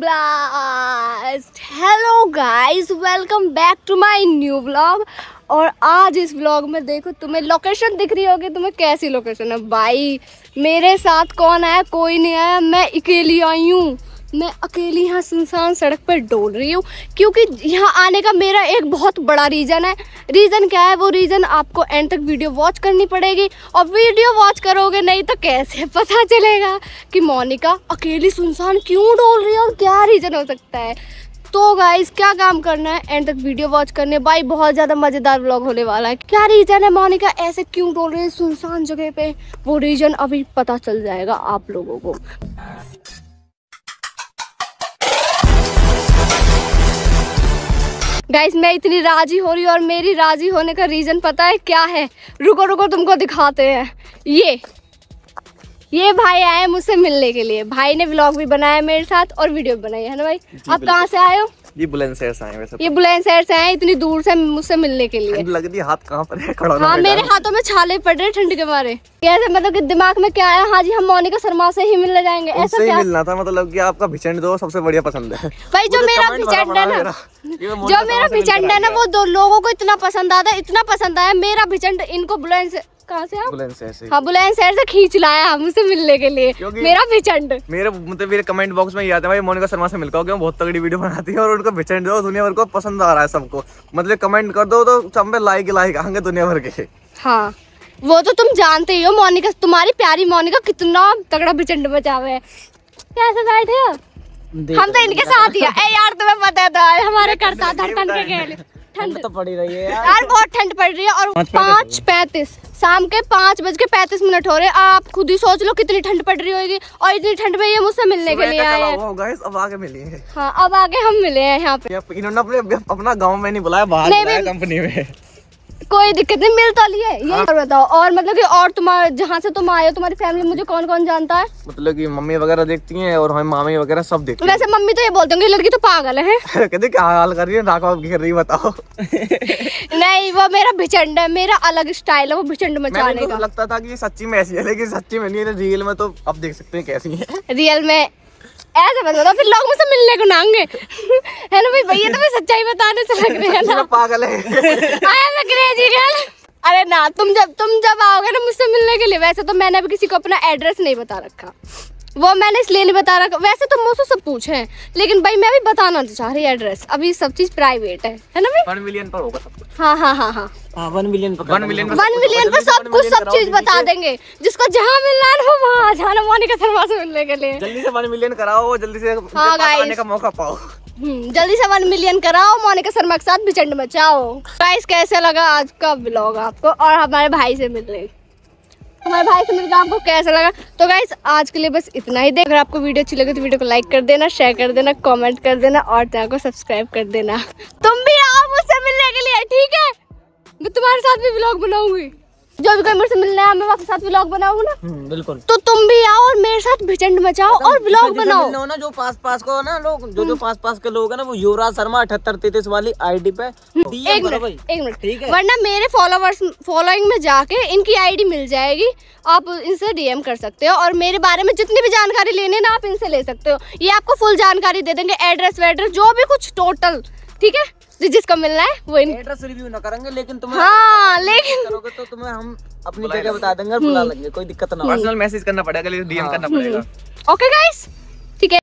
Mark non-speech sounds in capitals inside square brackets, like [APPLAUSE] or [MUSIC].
Blast hello guys welcome back to my new vlog और आज इस व्लॉग में देखो, तुम्हें लोकेशन दिख रही होगी, तुम्हें कैसी लोकेशन है? भाई, मेरे साथ कौन आया? कोई नहीं आया। मैं अकेली आई हूँ। मैं अकेली यहाँ सुनसान सड़क पर डोल रही हूँ, क्योंकि यहाँ आने का मेरा एक बहुत बड़ा रीज़न है। रीज़न क्या है? वो रीज़न आपको एंड तक वीडियो वॉच करनी पड़ेगी, और वीडियो वॉच करोगे नहीं तो कैसे पता चलेगा कि मोनिका अकेली सुनसान क्यों डोल रही है और क्या रीज़न हो सकता है? तो गाइज़ क्या काम करना है? एंड तक वीडियो वॉच करने। भाई, बहुत ज़्यादा मज़ेदार व्लॉग होने वाला है। क्या रीज़न है मोनिका? ऐसे क्यों डोल रही है सुनसान जगह पे? वो रीज़न अभी पता चल जाएगा आप लोगों को। गाइस मैं इतनी राज़ी हो रही हूँ और मेरी राज़ी होने का रीजन पता है क्या है? रुको रुको तुमको दिखाते हैं। ये ये भाई आए मुझसे मिलने के लिए। भाई ने ब्लॉग भी बनाया मेरे साथ और वीडियो भी बनाई है ना भाई? आप कहाँ से आए हो? ये बुलंदशहर से आए वैसे ये बुलंदशहर से आए इतनी दूर से मुझसे मिलने के लिए। लग रही हाथ कहाँ पर है? खड़ा हाँ मेरे हाथों में छाले पड़ रहे ठंड के मारे। कैसे मतलब कि दिमाग में क्या आया हाँ जी हम मोनिका शर्मा से ही मिलने जाएँगे। ऐसा ही क्या? मिलना था मतलब कि आपका भिचंड दो सबसे बढ़िया पसंद है। भाई जो मेरा [LAUGHS] भिचंड है ना जो मेरा भिचंड है ना वो दो लोगों को इतना पसंद आता है इतना पसंद आया मेरा भिचंड इनको बुलंद कहाँ से। आप? बुलंदशहर से हाँ। बुलंद शहर से खींच लाया हमसे मिलने के लिए। मेरा भिचंड मेरे मतलब मेरे कमेंट बॉक्स में ये आता है भाई मोनिका शर्मा से मिलकर वो बहुत तगड़ी वीडियो बनाती है और उनको भिचंड दो दुनिया भर को पसंद आ रहा है सबको। मतलब कमेंट कर दो तो सब में लाइक लाइक आएँगे दुनिया भर के। हाँ वो तो तुम जानते ही हो मोनिका तुम्हारी प्यारी मोनिका कितना तगड़ा भिचंड बचावे है। कैसे बैठे हो? हम तो इनके साथ ही है। ए यार तुम्हें पता है तो हमारे करता धड़कन के खेल। ठंड। तो पड़ी रही है यार। यार बहुत ठंड पड़ रही है और पाँच पैंतीस। शाम के पाँच बज के पैंतीस मिनट हो रहे हैं। आप खुद ही सोच लो कितनी ठंड पड़ रही होगी और इतनी ठंड में ये मुझसे मिलने के लिए आए हैं। अब आगे मिले हाँ अब आगे हम मिले हैं यहाँ पे। इन्होंने अपने अपना गाँव में नहीं बुलाया बाहर कंपनी में। कोई दिक्कत नहीं मिल तो लिए। ये और बताओ। और मतलब कि और तुम्हारे जहाँ से तुम आए हो तुम्हारी फैमिली मुझे कौन कौन जानता है? मतलब कि मम्मी वगैरह देखती हैं और हमारी मामी वगैरह सब देखती हैं। वैसे मम्मी तो ये बोलते होंगे लड़की तो पागल है। [LAUGHS] कहते क्या हाल कर रही है? नाक घेर रही है, बताओ। [LAUGHS] नहीं वो मेरा भिचंड है मेरा अलग स्टाइल है वो भिचंड मचाने तो का। लगता था की सच्ची में ऐसी है लेकिन सच्ची में नहीं है रियल में तो आप देख सकते हैं कैसी है। रियल में ऐसे मत बताओ फिर लोग मुझसे मिलने को नांगे। है ना भाई? भैया तो मैं सच्चाई बताने से लग रहे हैं ना। पागल है। आई एम क्रेजी गर्ल अरे ना तुम जब तुम जब आओगे ना मुझसे मिलने के लिए वैसे तो मैंने अभी किसी को अपना एड्रेस नहीं बता रखा। वो मैंने इसलिए नहीं बता रखा वैसे तो मुझसे सब पूछे हैं लेकिन भाई मैं भी बताना नहीं चाह रही एड्रेस अभी सब चीज़ प्राइवेट है है ना भाई? वन मिलियन पर होगा सब कुछ। हाँ हाँ हाँ हाँ। हाँ वन मिलियन पकड़ वन मिलियन वन मिलियन पे सब कुछ सब चीज़ बता देंगे जिसको जहाँ मिलना है वो वहाँ जाना मोनिका शर्मा से मिलने के लिए। जल्दी से वन मिलियन कराओ जल्दी से हाँ, आने का मौका पाओ। हम्म, जल्दी से वन मिलियन कराओ मोनिका शर्मा के साथ बिचंड मचाओ। गाइस कैसे लगा आज का ब्लॉग आपको और हमारे भाई से मिल रहे हमारे भाई से मिलकर आपको कैसा लगा? तो गाइज़ आज के लिए बस इतना ही। दे अगर आपको वीडियो अच्छी लगे तो वीडियो को लाइक कर देना शेयर कर देना कमेंट कर देना और चैनल को सब्सक्राइब कर देना। तुम भी आओ मुझसे मिलने के लिए, ठीक है? मैं तुम्हारे साथ भी ब्लॉग बनाऊँगी। जो भी कोई मुझसे मिलने आया मैं आपके साथ ब्लॉग बनाऊँगी ना हम्म, बिल्कुल। तो तुम भी आओ और मेरे साथ भिचंड मचाओ और जिसे बनाओ। ना जो पास पास को ना लोग जो जो पास पास के लोग है ना वो युवराज शर्मा अठहत्तर तैतीस वाली आईडी पे एक मिनट एक मिनट। ठीक है। वरना मेरे फॉलोवर्स फॉलोइंग में जाके इनकी आईडी मिल जाएगी आप इनसे डीएम कर सकते हो और मेरे बारे में जितनी भी जानकारी लेने ना आप इनसे ले सकते हो। ये आपको फुल जानकारी दे देंगे एड्रेस वेड्रेस जो भी कुछ टोटल ठीक है? जिसको मिलना है वो इन एड्रेस रिव्यू ना करेंगे लेकिन तुम्हें हाँ लेकिन करोगे तो तुम्हें हम अपनी जगह बता देंगे बुला लेंगे कोई दिक्कत ना पर्सनल मैसेज करना पड़ेगा लेकिन डीएम करना पड़ेगा। Okay guys